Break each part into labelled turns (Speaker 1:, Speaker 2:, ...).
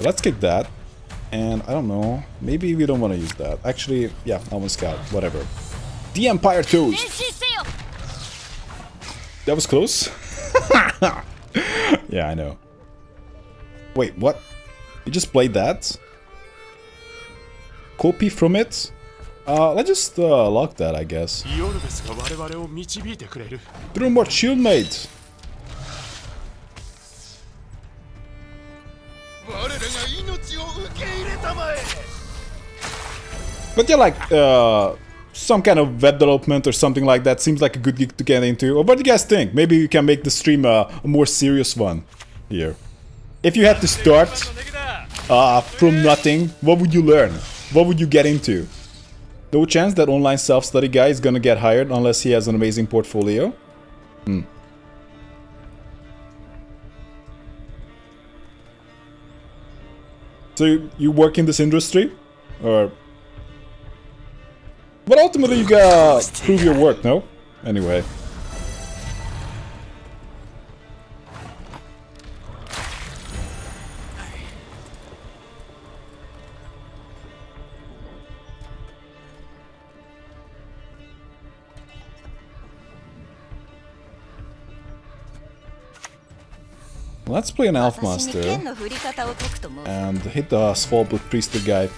Speaker 1: let's kick that. And I don't know, maybe we don't want to use that. Actually, yeah, I want scout, whatever. The Empire Toast! That was close. yeah, I know. Wait, what? You just played that? Copy from it? Uh, let's just uh, lock that, I guess. Through more shield mate. But yeah, like, uh, some kind of web development or something like that seems like a good gig to get into. Or what do you guys think? Maybe we can make the stream a, a more serious one here. If you had to start uh, from nothing, what would you learn? What would you get into? No chance that online self-study guy is gonna get hired unless he has an amazing portfolio? Hmm. So you, you work in this industry? Or... But ultimately you gotta prove your work, no? Anyway. Let's play an Elf Master and hit the Svalbard Priester guy.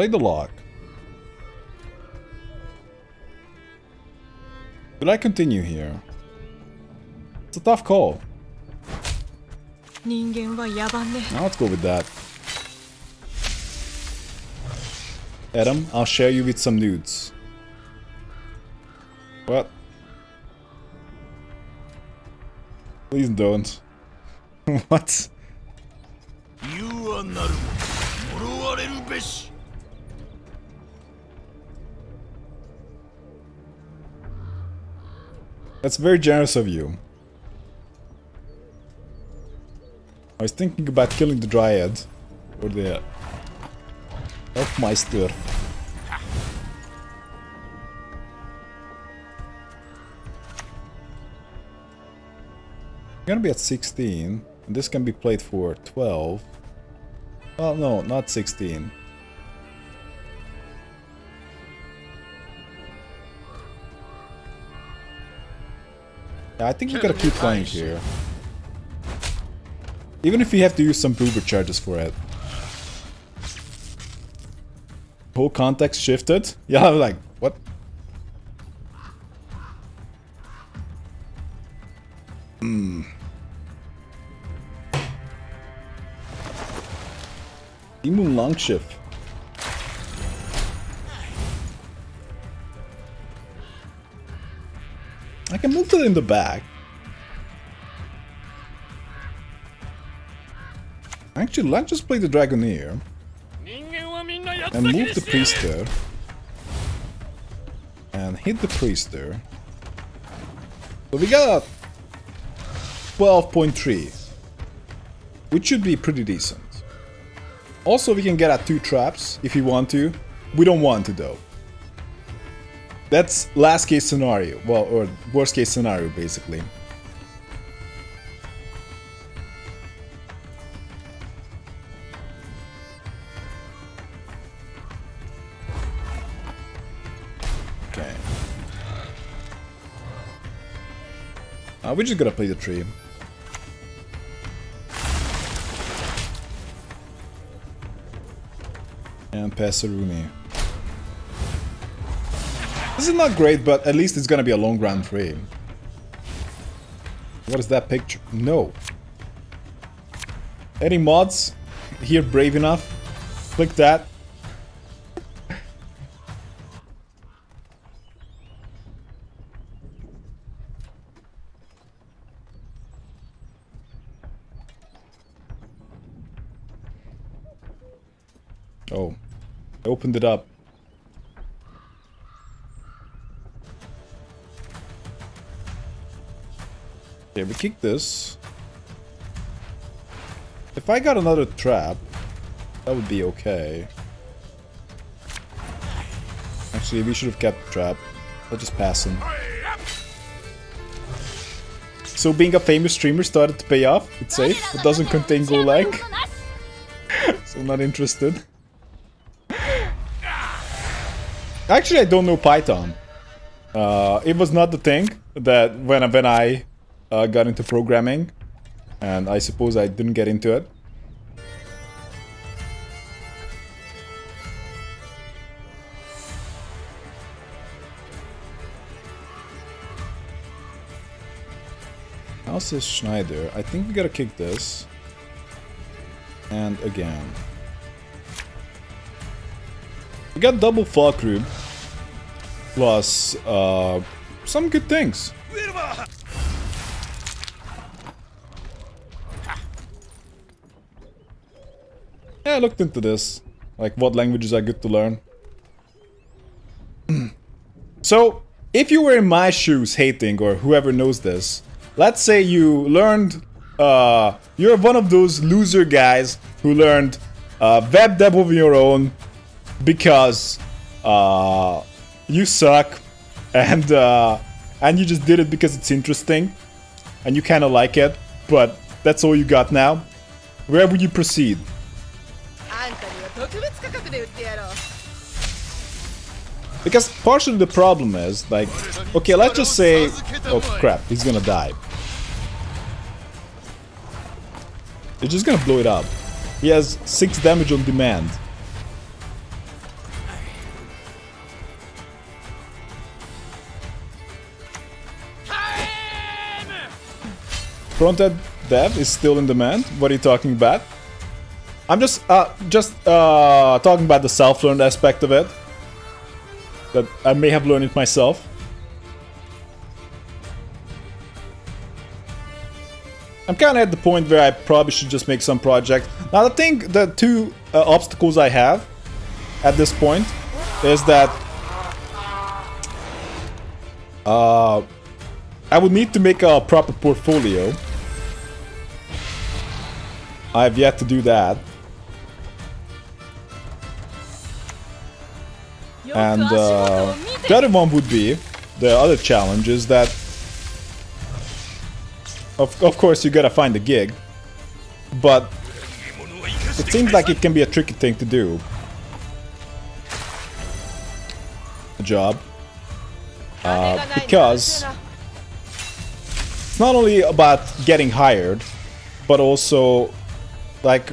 Speaker 1: Play the lock. Should I continue here? It's a tough call. Now let's go with that. Adam, I'll share you with some nudes. What? Please don't. what? That's very generous of you. I was thinking about killing the Dryad. Or the... Elfmeister. gonna be at 16. And this can be played for 12. Well, no, not 16. Yeah, I think we gotta keep playing here. Even if we have to use some Brouver charges for it. Whole context shifted? Yeah, I'm like, what? Hmm. Demon Longshift. It in the back. Actually, let's just play the Dragoneer. And move the priest there. And hit the priest there. So we got 12.3. Which should be pretty decent. Also, we can get at two traps if you want to. We don't want to though. That's last case scenario. Well, or worst case scenario, basically. Okay. Uh, we're just gonna play the tree. And Passaruni. This is not great, but at least it's gonna be a long round frame. What is that picture? No. Any mods here brave enough? Click that. Oh. I opened it up. Okay, we kick this. If I got another trap, that would be okay. Actually, we should have kept the trap. Let's just pass him. So being a famous streamer started to pay off. It's safe. It doesn't contain like. so not interested. Actually, I don't know Python. Uh, it was not the thing that when when I uh, got into programming, and I suppose I didn't get into it. How's this Schneider? I think we gotta kick this. And again. We got double Fallgrube. Plus, uh, some good things. Yeah, I looked into this. Like, what languages are good to learn. so, if you were in my shoes hating, or whoever knows this, let's say you learned, uh, you're one of those loser guys who learned uh, web dev of your own because uh, you suck and uh, and you just did it because it's interesting and you kind of like it, but that's all you got now. Where would you proceed? Because partially the problem is, like, okay, let's just say, oh crap, he's gonna die. You're just gonna blow it up. He has 6 damage on demand. Fronted dev is still in demand. What are you talking about? I'm just uh, just uh, talking about the self-learned aspect of it. That I may have learned it myself. I'm kind of at the point where I probably should just make some project. Now the thing, the two uh, obstacles I have at this point is that uh, I would need to make a proper portfolio. I have yet to do that. And uh, the other one would be, the other challenge is that of, of course, you gotta find a gig. But it seems like it can be a tricky thing to do. A job. Uh, because it's not only about getting hired, but also like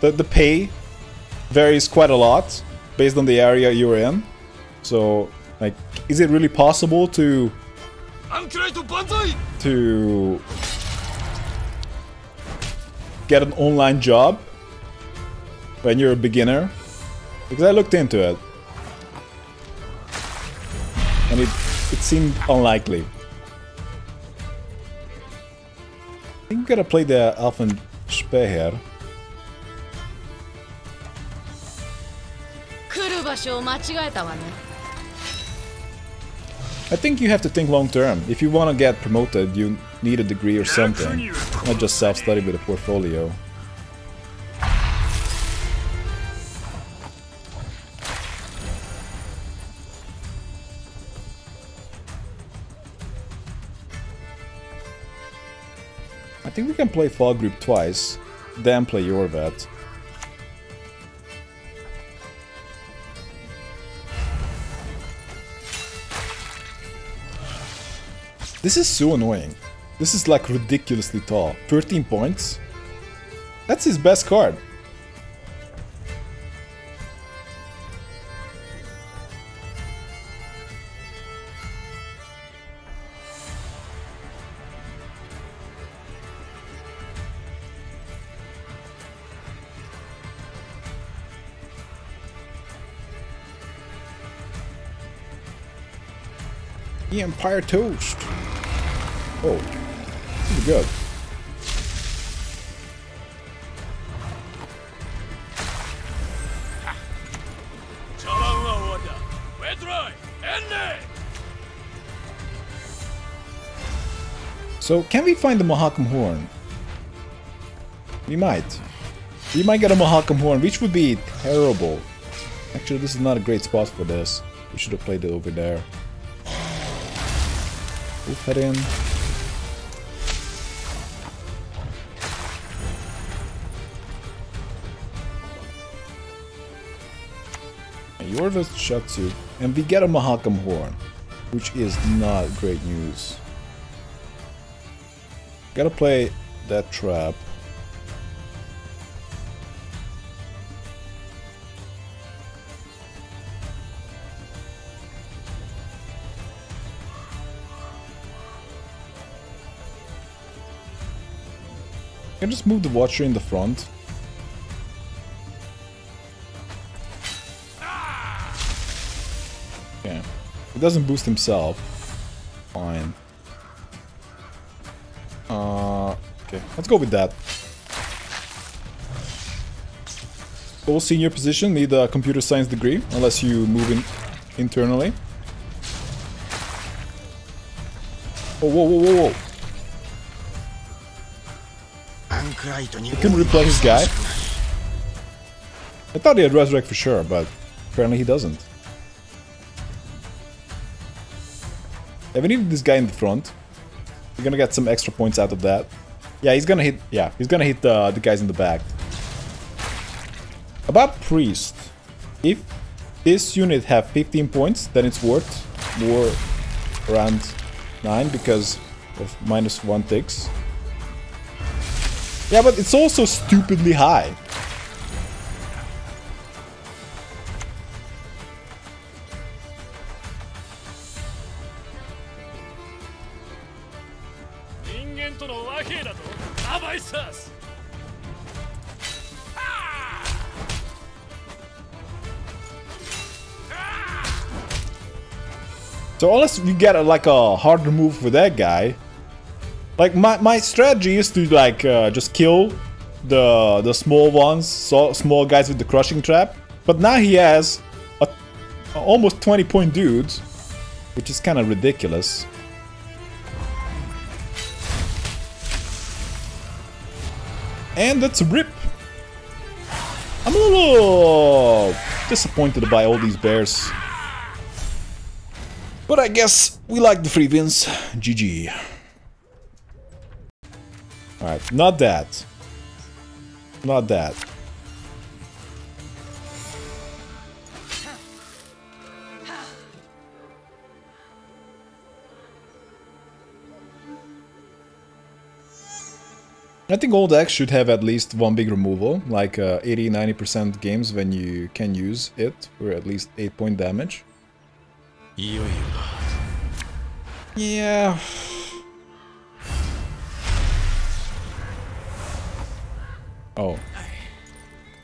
Speaker 1: the, the pay varies quite a lot based on the area you're in. So like, is it really possible to to get an online job when you're a beginner? Because I looked into it. And it, it seemed unlikely. I think we gotta play the Alphen Speer. I think you have to think long term. If you want to get promoted, you need a degree or something, not just self-study with a portfolio. I think we can play Fall Group twice, then play your This is so annoying. This is like ridiculously tall. 13 points? That's his best card. The Empire Toast. Oh, pretty good. So, can we find the Mahakam Horn? We might. We might get a Mahakam Horn, which would be terrible. Actually, this is not a great spot for this. We should have played it over there. We'll head in. Yorvis Shatsu, and we get a Mahakam Horn, which is not great news. Gotta play that trap. I just move the Watcher in the front. He doesn't boost himself. Fine. Uh, okay, let's go with that. All senior position need a computer science degree, unless you move in internally. Oh, whoa, whoa, whoa, whoa. He couldn't replay his guy. I thought he had resurrect for sure, but apparently he doesn't. Yeah, we need this guy in the front. We're gonna get some extra points out of that. Yeah, he's gonna hit. Yeah, he's gonna hit the the guys in the back. About priest, if this unit have 15 points, then it's worth more around 9 because of minus 1 ticks. Yeah, but it's also stupidly high. So unless you get a, like a harder move for that guy, like my my strategy is to like uh, just kill the the small ones, so small guys with the crushing trap. But now he has a, a almost 20 point dude, which is kind of ridiculous. And that's a rip. I'm a little disappointed by all these bears. But I guess we like the free wins. GG. Alright, not that. Not that. I think all decks should have at least one big removal, like 80-90% uh, games when you can use it for at least 8 point damage. Yeah. Oh.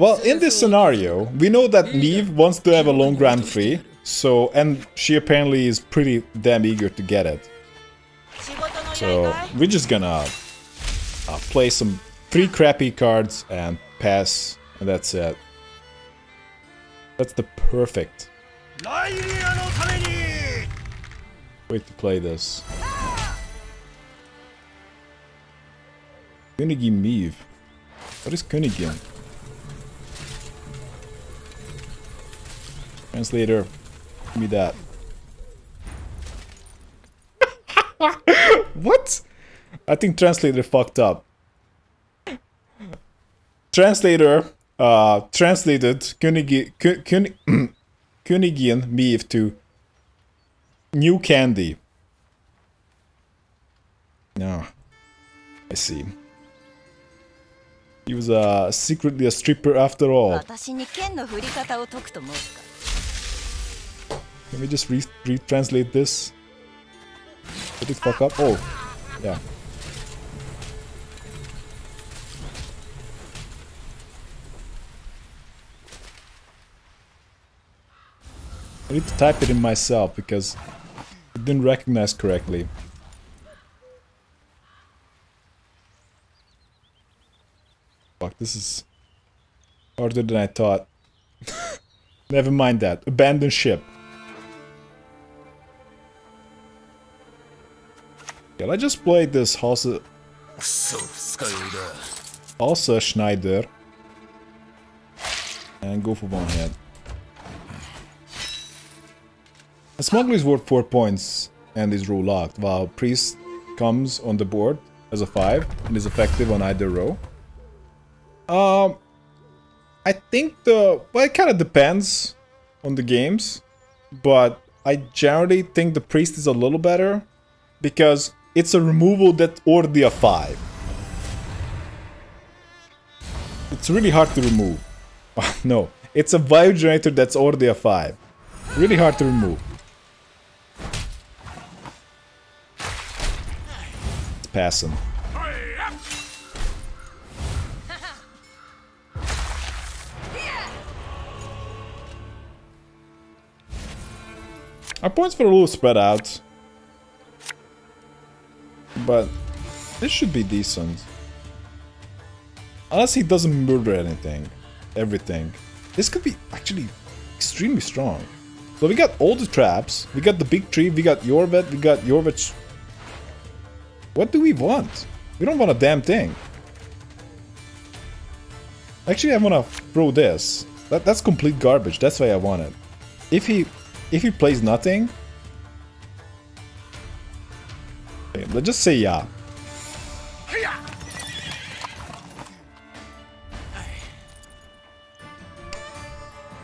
Speaker 1: Well, in this scenario, we know that Neve wants to have a long Grand Prix, so, and she apparently is pretty damn eager to get it. So, we're just gonna uh, play some three crappy cards and pass, and that's it. That's the perfect Wait to play this. Königin Meve. What is Königin? Translator, give me that. what? I think translator fucked up. Translator uh, translated Königin, Königin Meve to New candy. No. I see. He was uh, secretly a stripper after all. Can we just re retranslate this? Did it fuck up? Oh, yeah. I need to type it in myself because didn't recognize correctly. Fuck, this is harder than I thought. Never mind that. Abandon ship. Can I just play this
Speaker 2: Also,
Speaker 1: Hauser Schneider. And go for one head. A smuggler is worth 4 points and is row locked, while priest comes on the board as a 5 and is effective on either row. Um, I think the... well, it kind of depends on the games, but I generally think the priest is a little better because it's a removal that already a 5. It's really hard to remove. no, it's a bio generator that's already a 5. Really hard to remove. It's passing. Our points were a little spread out. But this should be decent. Unless he doesn't murder anything. Everything. This could be actually extremely strong. So we got all the traps, we got the big tree, we got Yorvet, we got Yorvet's... What do we want? We don't want a damn thing. Actually, I want to throw this. That, that's complete garbage, that's why I want it. If he if he plays nothing... Let's just say yeah.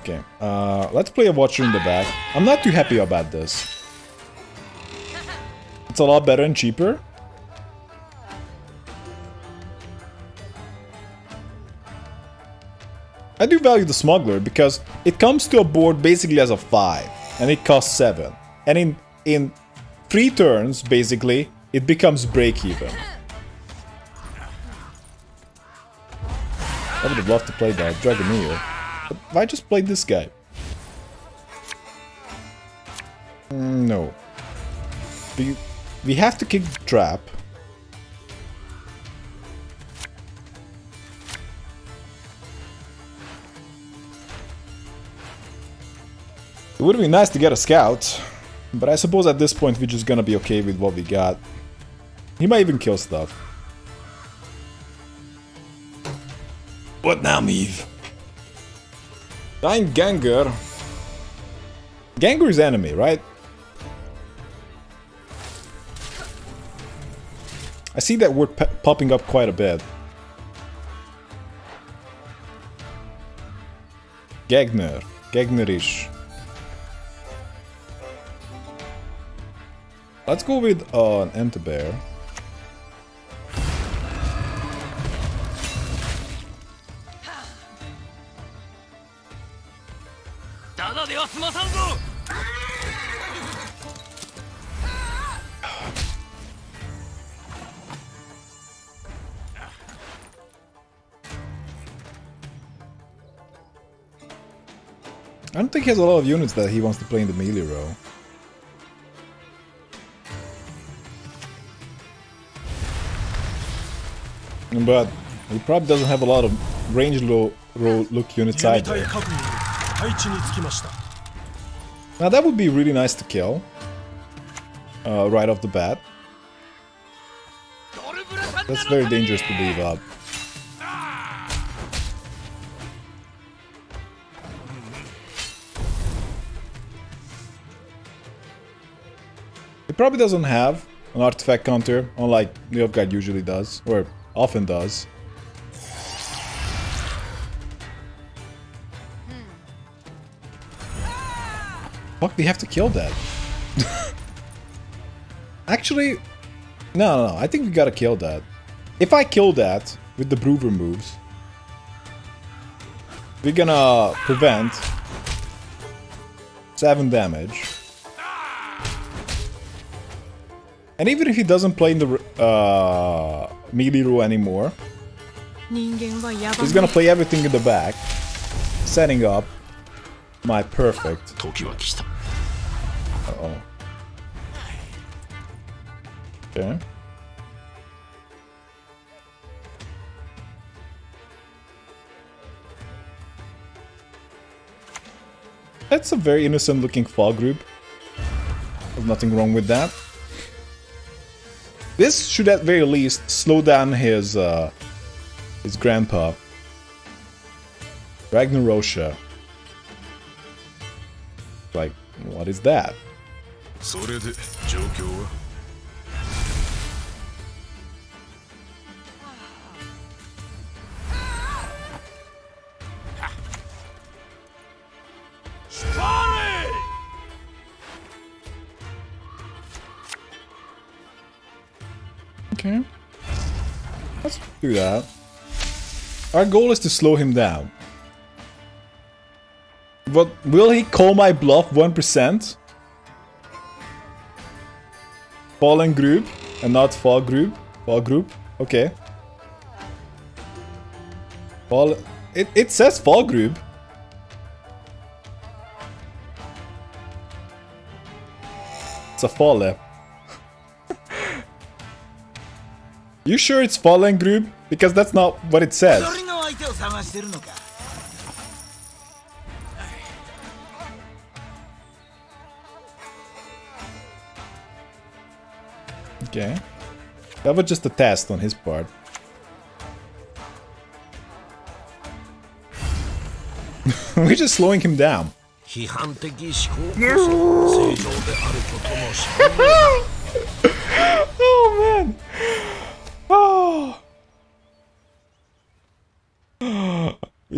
Speaker 1: Okay, uh, let's play a Watcher in the back. I'm not too happy about this. It's a lot better and cheaper. Value the Smuggler because it comes to a board basically as a 5 and it costs 7. And in, in 3 turns, basically, it becomes break-even. I would have loved to play that, Dragonir. But I just played this guy? Mm, no. We, we have to kick the trap. It would be nice to get a scout, but I suppose at this point we're just gonna be okay with what we got. He might even kill stuff. What now, Meve? Dying Gengar. Gengar is enemy, right? I see that word popping up quite a bit. Gegner. Gegnerish. Let's go with uh, an Enter-Bear. I don't think he has a lot of units that he wants to play in the melee row. But he probably doesn't have a lot of range low low look units either. Now that would be really nice to kill. Uh, right off the bat. That's very dangerous to leave up. It probably doesn't have an artifact counter, unlike Nilfgaard usually does, or often does. Fuck, we have to kill that. Actually, no, no, no, I think we gotta kill that. If I kill that with the Brouver moves, we're gonna prevent 7 damage. And even if he doesn't play in the uh, row anymore, he's gonna play everything in the back, setting up my perfect. Uh oh. Okay. That's a very innocent looking fog group. There's nothing wrong with that. This should at very least slow down his uh, his grandpa. Ragnarosha. Like, what is that?
Speaker 2: それで状況は
Speaker 1: Okay. Let's do that. Our goal is to slow him down. But will he call my bluff 1%? Fallen group and not fall group? Fall group? Okay. Fall it, it says fall group. It's a fall You sure it's fallen group? Because that's not what it says. Okay. That was just a test on his part. We're just slowing him down. oh man!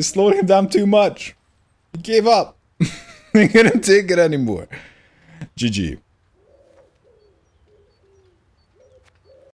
Speaker 1: We slowed him down too much. He gave up. he couldn't take it anymore. GG.